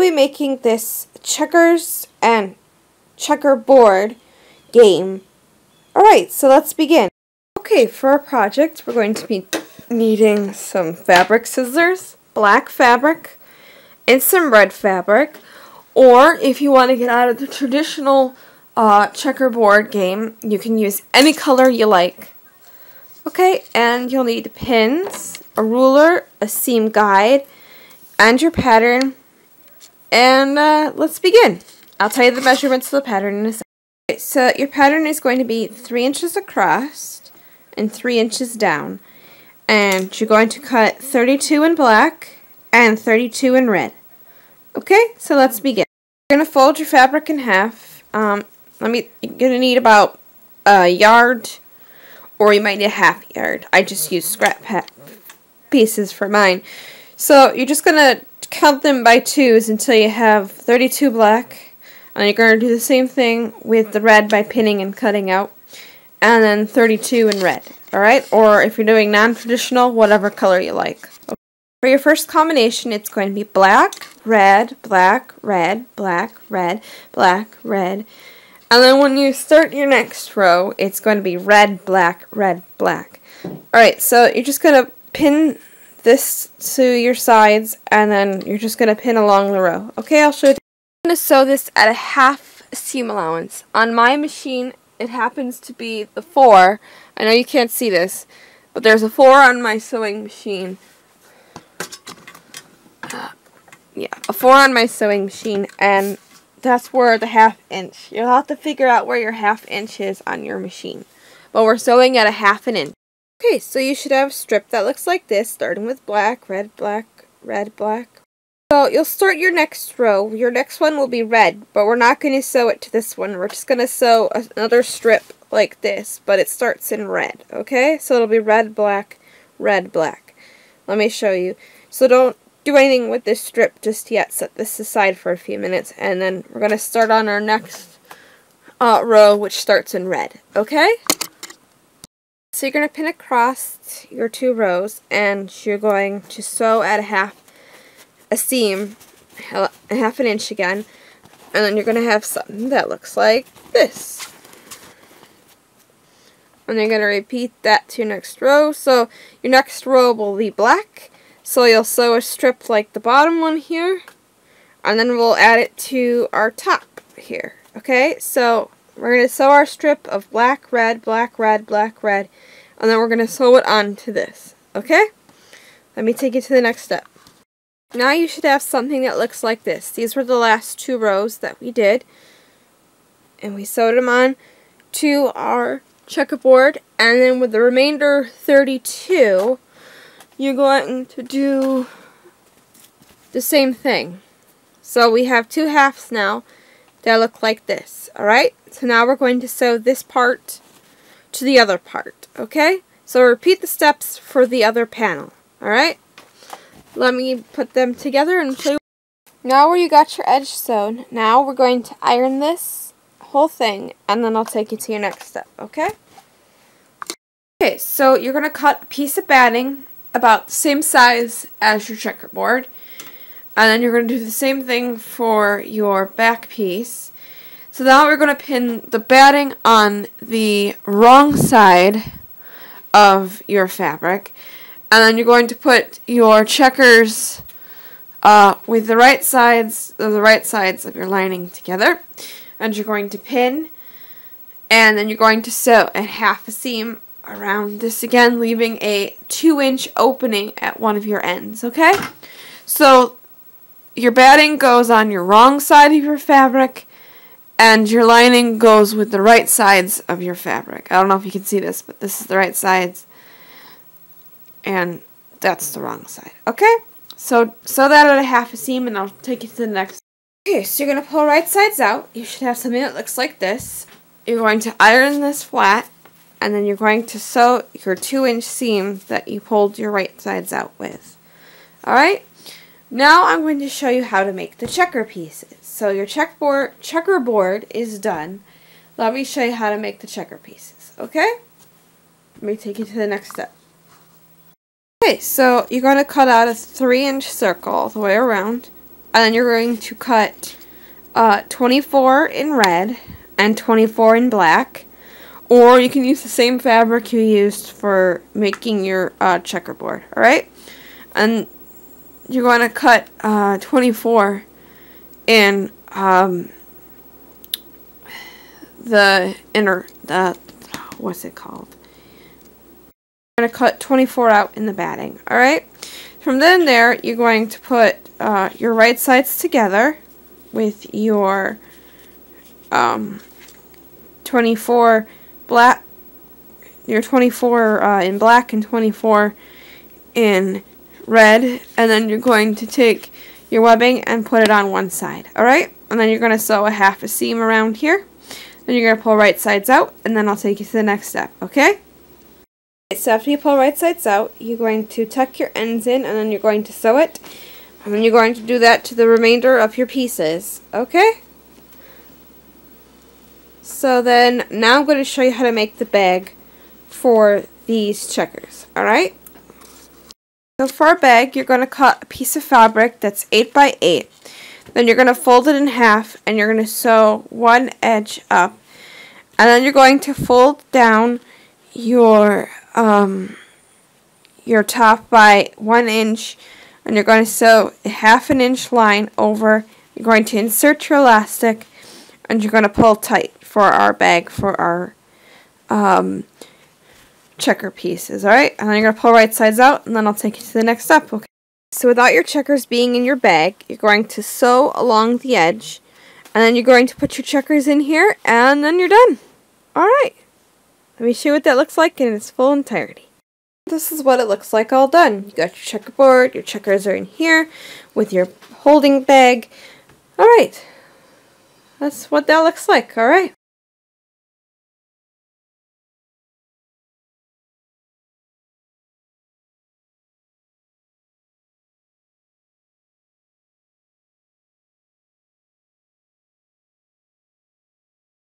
Be making this checkers and checkerboard game. Alright, so let's begin. Okay, for our project, we're going to be needing some fabric scissors, black fabric, and some red fabric. Or, if you want to get out of the traditional uh, checkerboard game, you can use any color you like. Okay, and you'll need pins, a ruler, a seam guide, and your pattern. And uh, let's begin. I'll tell you the measurements of the pattern in a second. Okay, so your pattern is going to be 3 inches across and 3 inches down. And you're going to cut 32 in black and 32 in red. Okay, so let's begin. You're going to fold your fabric in half. Um, let me, you're going to need about a yard or you might need a half yard. I just use scrap pieces for mine. So you're just going to count them by twos until you have 32 black. And you're going to do the same thing with the red by pinning and cutting out. And then 32 in red. Alright? Or if you're doing non-traditional, whatever color you like. For your first combination, it's going to be black, red, black, red, black, red, black, red. And then when you start your next row, it's going to be red, black, red, black. Alright, so you're just going to pin this to your sides, and then you're just going to pin along the row. Okay, I'll show you. I'm going to sew this at a half seam allowance. On my machine, it happens to be the 4. I know you can't see this, but there's a 4 on my sewing machine. Uh, yeah, a 4 on my sewing machine, and that's where the half inch. You'll have to figure out where your half inch is on your machine. But we're sewing at a half an inch. Okay, so you should have a strip that looks like this, starting with black, red, black, red, black. So you'll start your next row. Your next one will be red, but we're not going to sew it to this one. We're just going to sew another strip like this, but it starts in red, okay? So it'll be red, black, red, black. Let me show you. So don't do anything with this strip just yet. Set this aside for a few minutes, and then we're going to start on our next uh, row, which starts in red, okay? So you're going to pin across your two rows, and you're going to sew at a half a seam, a half an inch again, and then you're going to have something that looks like this. And you're going to repeat that to your next row. So your next row will be black, so you'll sew a strip like the bottom one here, and then we'll add it to our top here. Okay, so we're going to sew our strip of black, red, black, red, black, red, and then we're going to sew it onto this. Okay? Let me take you to the next step. Now you should have something that looks like this. These were the last two rows that we did. And we sewed them on to our checkerboard. And then with the remainder 32, you're going to do the same thing. So we have two halves now that look like this. Alright? So now we're going to sew this part to the other part. Okay? So repeat the steps for the other panel. Alright? Let me put them together and you. Now where you got your edge sewn, now we're going to iron this whole thing and then I'll take you to your next step, okay? Okay, so you're going to cut a piece of batting about the same size as your checkerboard. And then you're going to do the same thing for your back piece. So now we're going to pin the batting on the wrong side of your fabric. And then you're going to put your checkers uh, with the right sides of the right sides of your lining together. And you're going to pin. And then you're going to sew a half a seam around this again, leaving a 2 inch opening at one of your ends, okay? So your batting goes on your wrong side of your fabric and your lining goes with the right sides of your fabric. I don't know if you can see this, but this is the right sides and that's the wrong side. Okay? So sew that at a half a seam and I'll take you to the next. Okay, so you're going to pull right sides out. You should have something that looks like this. You're going to iron this flat and then you're going to sew your 2 inch seam that you pulled your right sides out with. Alright? Now I'm going to show you how to make the checker pieces. So your checkboard, checkerboard is done. Let me show you how to make the checker pieces. Okay? Let me take you to the next step. Okay, so you're going to cut out a 3 inch circle all the way around. And then you're going to cut uh, 24 in red and 24 in black. Or you can use the same fabric you used for making your uh, checkerboard, alright? And you're going to cut uh, 24 in um, the inner, the, what's it called? You're going to cut 24 out in the batting, alright? From then there, you're going to put uh, your right sides together with your um, 24 black, your 24 uh, in black and 24 in red, and then you're going to take your webbing and put it on one side, alright? And then you're going to sew a half a seam around here. Then you're going to pull right sides out, and then I'll take you to the next step, okay? So after you pull right sides out, you're going to tuck your ends in, and then you're going to sew it. And then you're going to do that to the remainder of your pieces, okay? So then, now I'm going to show you how to make the bag for these checkers, alright? So for a bag, you're going to cut a piece of fabric that's 8 by 8 Then you're going to fold it in half, and you're going to sew one edge up. And then you're going to fold down your um, your top by one inch, and you're going to sew a half an inch line over. You're going to insert your elastic, and you're going to pull tight for our bag for our um, checker pieces, alright? And then you're going to pull right sides out, and then I'll take you to the next step, okay? So without your checkers being in your bag, you're going to sew along the edge, and then you're going to put your checkers in here, and then you're done. Alright. Let me show you what that looks like in its full entirety. This is what it looks like all done. You got your checkerboard, your checkers are in here, with your holding bag. Alright. That's what that looks like, alright?